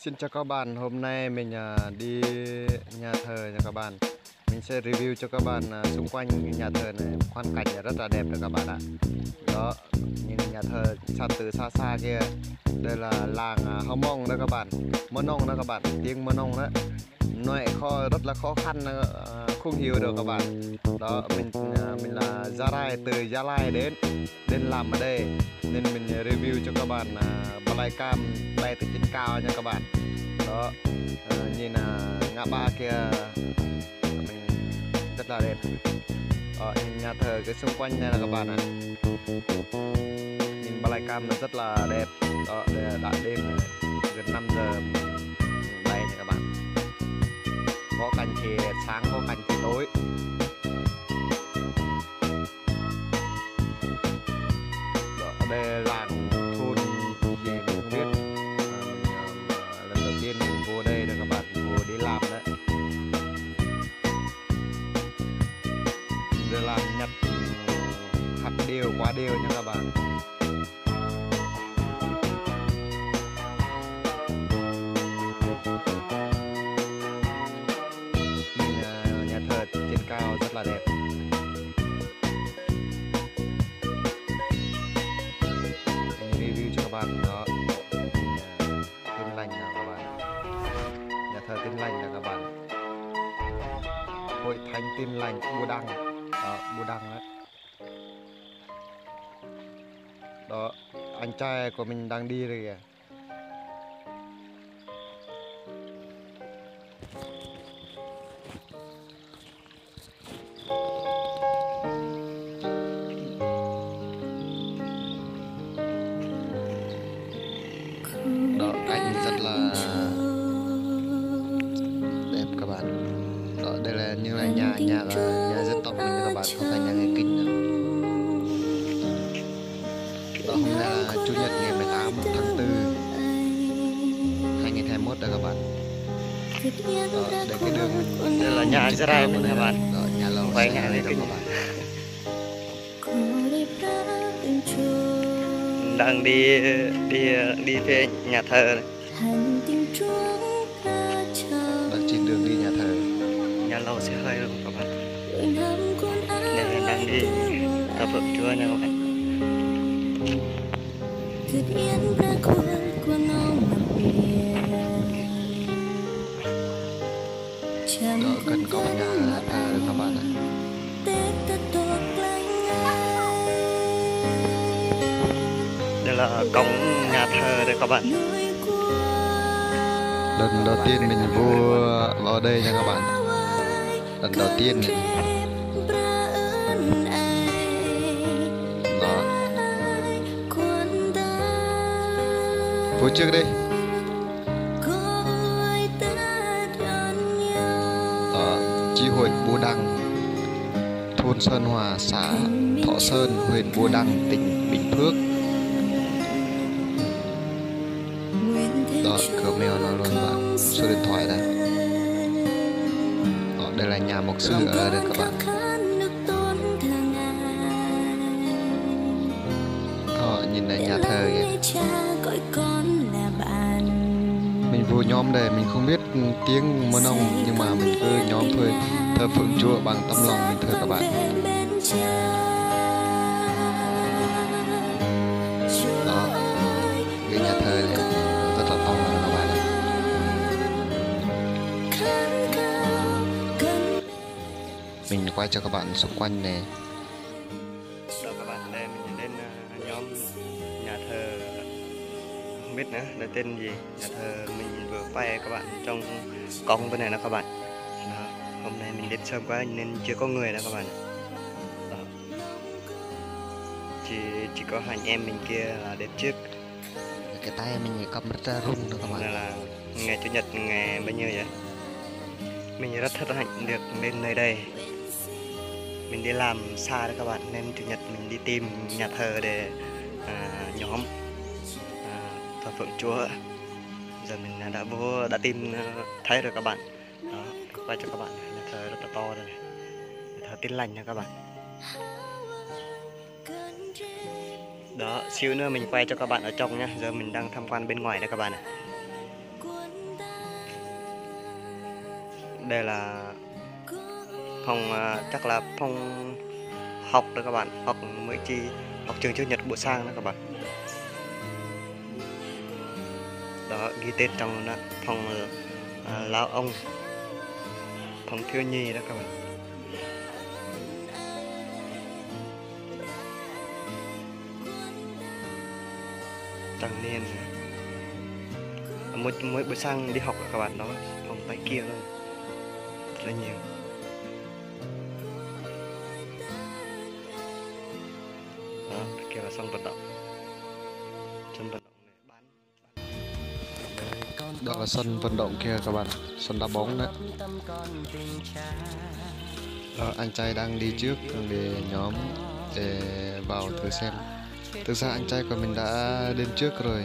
Xin chào các bạn, hôm nay mình à, đi nhà thờ nha các bạn. Mình sẽ review cho các bạn à, xung quanh nhà thờ này quan cảnh rất là đẹp nha các bạn ạ. Đó, nhìn nhà thờ xa từ xa xa kia. Đây là làng à, Mông đó các bạn. Mơ nông đó các bạn, tiếng Mơ nông đó. Nói khó, rất là khó khăn, à, không hiểu được các bạn. Đó, mình mình là Gia lai từ Gia Lai đến đến làm ở đây. Nên mình review cho các bạn bài cam, um, bay từ trên cao nha các bạn. Đó. Ờ, à, nhìn là ngã ba kia mình rất là đẹp. Đó, nhìn nhà thờ cái xung quanh này là các bạn ạ. Nhìn cam um, nó rất là đẹp. Đó đây là đã đêm gần 5 giờ bay nha các bạn. Có cảnh thì sáng có cảnh thì tối. Điều nha các bạn. Nhìn à, nhà thờ trên cao rất là đẹp. Mình review cho các bạn đó. Tin lành nào các bạn? Nhà thờ tin lành là các bạn? Hội thánh tin lành bù đăng. Đó bù đăng đấy đó, anh trai của mình đang đi rồi kìa. Đó, anh rất là đẹp các bạn. Đó, đây là như là nhà nhà là nhà dân tộc mình. 2021 đó các bạn. Đó đây cái đường Đây là nhà của mình đây các bạn. đó nhà lầu Quay nhà này các bạn. đang đi đi đi về nhà thờ này. đó trên đường đi nhà thờ. Nhà lầu sẽ hơi luôn các bạn. Đây là đang đi thờ phượng chúa nha các bạn Gần có nhà đó các bạn ạ. Đây là cổng nhà thờ đây các bạn. Lần đầu tiên mình vô vào đây nha các bạn. Lần đầu tiên này. Đó. Vô trước đi Huyện Bù Đăng thôn Sơn Hòa xã Thọ Sơn huyện Bù Đăng tỉnh Bình Phước. Đó cửa mèo nó luôn bạn số điện thoại đây. Đó, đây là nhà mục sư ở đây các bạn. Đó, nhìn này nhà thờ kìa. Mình vô nhóm đây mình không biết tiếng mơ nông nhưng mà mình cứ nhóm thôi thờ phượng chúa bằng tâm lòng mình thờ các bạn. Bên Đó, cái nhà thờ này rất là to luôn các bạn mình quay cho các bạn xung quanh này đó các bạn đây mình đến à, nhóm nhà thờ. Không biết nữa là tên gì? Nhà thờ mình vừa quay các bạn trong con bên này nè các bạn hôm nay mình đến sớm quá nên chưa có người đâu các bạn đó. chỉ chỉ có hai anh em mình kia là đến trước. Cái tay mình cầm rất là rung đó các nên bạn là ngày chủ nhật ngày bao nhiêu vậy? Mình rất thất hạnh được đến nơi đây. Mình đi làm xa đấy các bạn nên chủ nhật mình đi tìm nhà thờ để à, nhóm à, thờ phượng chúa. Giờ mình đã vô đã tìm à, thấy rồi các bạn. Đó quay cho các bạn trời rất là to đây này. thở tin lành nha các bạn. Đó xíu nữa mình quay cho các bạn ở trong nhá. Giờ mình đang tham quan bên ngoài đây các bạn ạ. Đây là phòng à, chắc là phòng học đó các bạn. Học mới chi học trường chủ nhật buổi sáng đó các bạn. Đó ghi tên trong đó phòng à, uh, lão ông phòng thiếu nhi đó các bạn. Tăng niên à, mỗi mỗi buổi sáng đi học các bạn, nó phòng tay kia luôn rất là nhiều. Đó kia là sân vận động. Đó là sân vận động kia các bạn. Sân đá bóng đấy. Đó, anh trai đang đi trước để nhóm để vào thử xem. Thực ra anh trai của mình đã đến trước rồi.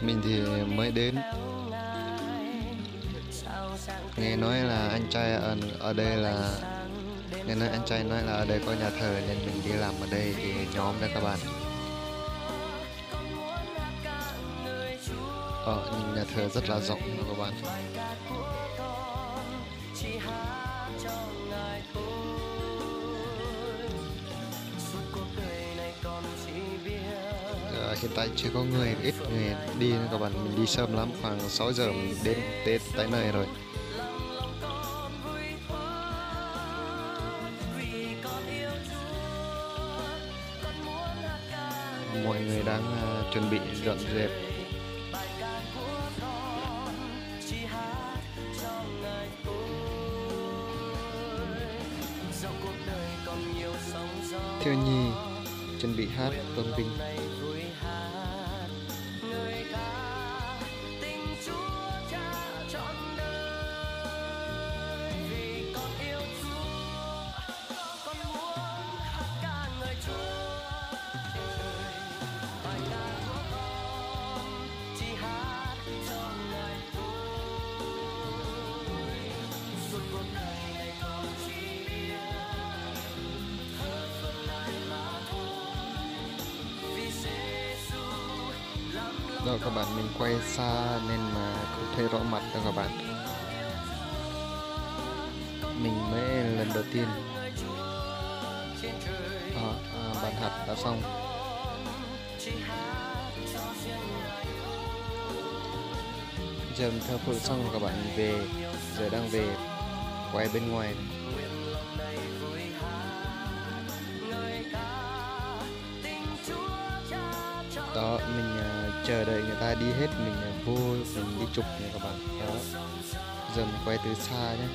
Mình thì mới đến. Nghe nói là anh trai ở, ở đây là nghe nói anh trai nói là ở đây có nhà thờ nên mình đi làm ở đây thì nhóm đấy các bạn. Ờ, nhưng nhà thờ rất là rộng nha các bạn. À, hiện tại chưa có người ít người đi nha các bạn mình đi sớm lắm khoảng 6 giờ mình đến tết tới nơi rồi. Mọi người đang uh, chuẩn bị dọn dẹp. Theo nhi chuẩn bị hát tôn vinh. Do các bạn mình quay xa nên mà không thấy rõ mặt đâu các bạn. Mình mới lần đầu tiên. À, à, bàn hạt đã xong. Giờ mình theo phụ xong rồi các bạn mình về. Giờ đang về quay bên ngoài. Đó mình uh, chờ đợi người ta đi hết mình à, vô mình đi chụp nha các bạn. Đó. Giờ mình quay từ xa nhé.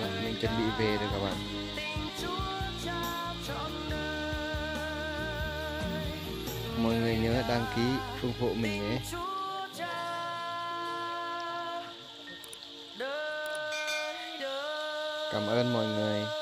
Đó, mình chuẩn bị về rồi các bạn. Mọi người nhớ đăng ký ủng hộ mình nhé. Cảm ơn mọi người.